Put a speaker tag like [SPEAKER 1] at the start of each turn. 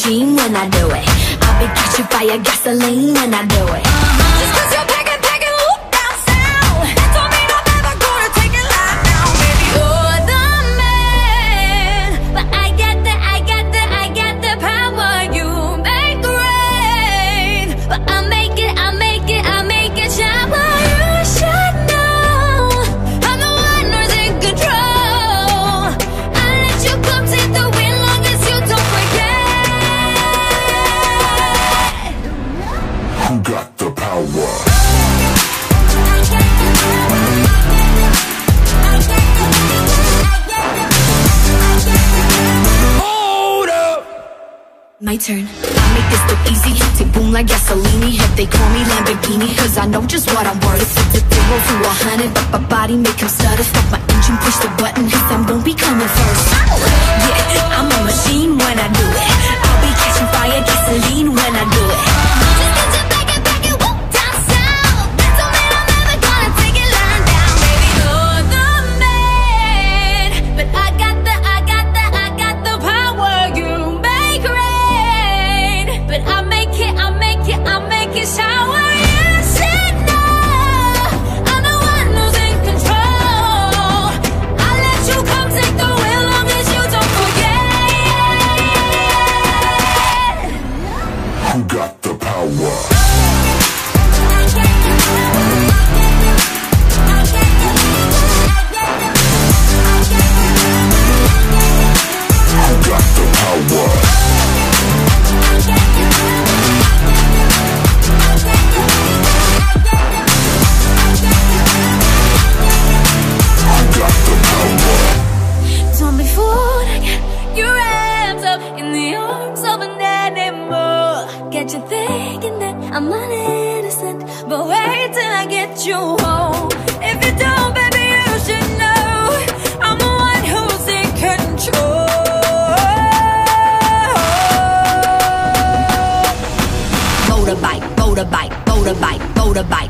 [SPEAKER 1] machine when I do it. I'll be catching fire, gasoline when I do it. Just cause the
[SPEAKER 2] power? Hold up!
[SPEAKER 1] My turn. I make this look easy. Tick boom like gasoline. If they call me Lamborghini, cause I know just what I'm worth. It's a zero to a hundred, but my body make him stutter. Stop my engine, push the button, cause I'm gon' be coming first. Yeah, arms of an animal. Get you thinking that I'm innocent, but wait till I get you home. If you don't, baby, you should know I'm the one who's in control. Motorbike, motorbike, motorbike, motorbike,